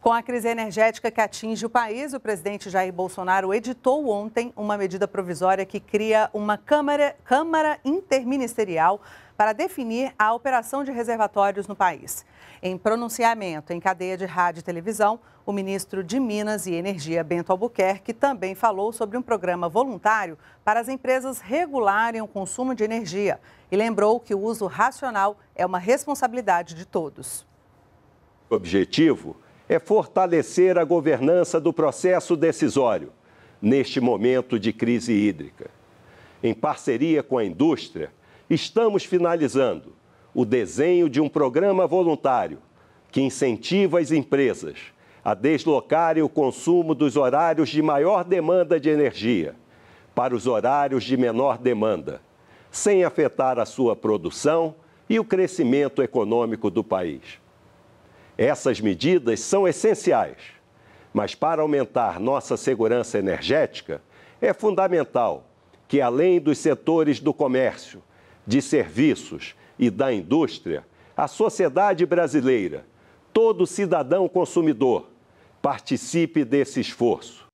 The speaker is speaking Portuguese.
Com a crise energética que atinge o país, o presidente Jair Bolsonaro editou ontem uma medida provisória que cria uma Câmara, Câmara Interministerial para definir a operação de reservatórios no país. Em pronunciamento em cadeia de rádio e televisão, o ministro de Minas e Energia, Bento Albuquerque, também falou sobre um programa voluntário para as empresas regularem o consumo de energia e lembrou que o uso racional é uma responsabilidade de todos. O objetivo é fortalecer a governança do processo decisório neste momento de crise hídrica. Em parceria com a indústria, estamos finalizando o desenho de um programa voluntário que incentiva as empresas a deslocarem o consumo dos horários de maior demanda de energia para os horários de menor demanda, sem afetar a sua produção e o crescimento econômico do país. Essas medidas são essenciais, mas para aumentar nossa segurança energética, é fundamental que, além dos setores do comércio, de serviços e da indústria, a sociedade brasileira, todo cidadão consumidor, participe desse esforço.